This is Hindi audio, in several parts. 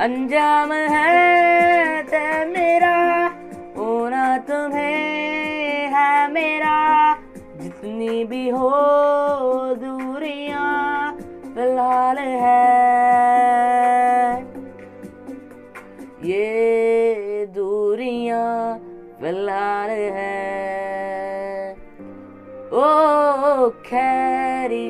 अंजाम है ते मेरा, होना तुम्हें है मेरा। जितनी भी हो दूरियाँ, फ़िलहाल है। ये दूरियाँ, फ़िलहाल है। ओ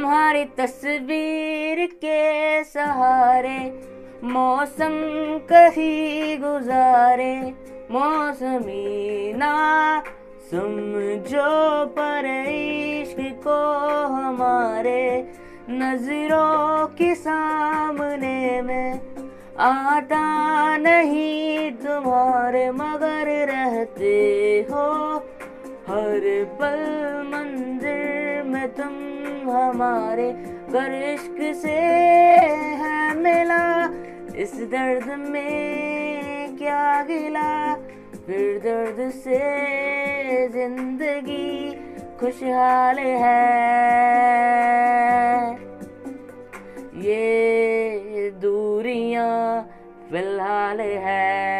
तुम्हारी तस्वीर के सहारे मौसम कहीं गुजारे, मौसमी ना समझो पर इश्क को हमारे नज़रों के सामने में आता नहीं तुम्हारे मगर रहते हो, हर पल मंदिर में तुम हमारे गर इश्क से है मिला। इस दर्द में क्या गिला? फिर दर्द से ज़िंदगी खुशहाल है। ये दूरियाँ फ़िलहाल है।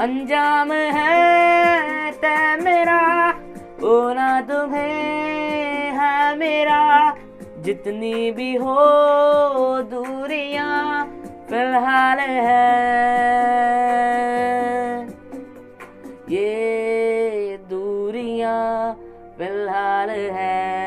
अंजाम है ते मेरा ना तुम्हें है मेरा। जितनी भी हो दूरियाँ, फ़िलहाल है। ये दूरियाँ, फ़िलहाल है।